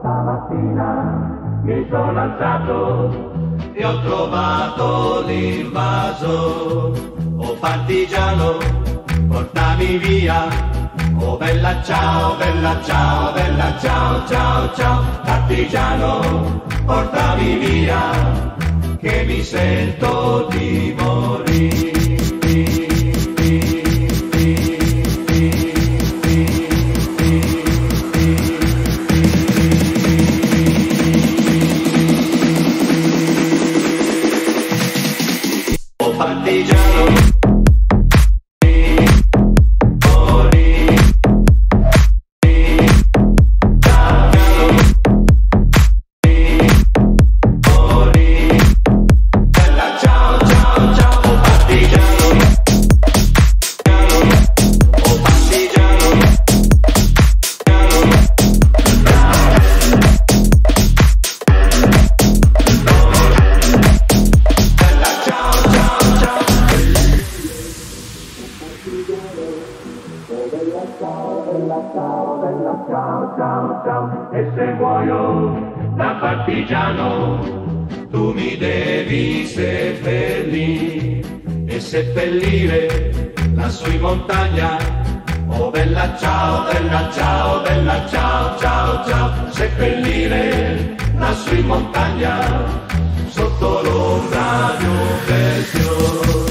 Stamattina mi sono alzato e ho trovato l'invaso. Oh partigiano, portami via. Oh bella ciao, bella ciao, bella ciao, ciao, ciao. Partigiano, portami via, che mi sento di morire. Partigiano, Ciao, ciao, ciao, e se muoio da partigiano, tu mi devi seppellire. E seppellire lassù in montagna. Oh bella ciao, bella ciao, bella ciao, ciao, ciao, seppellire lassù in montagna, sotto l'ombra di un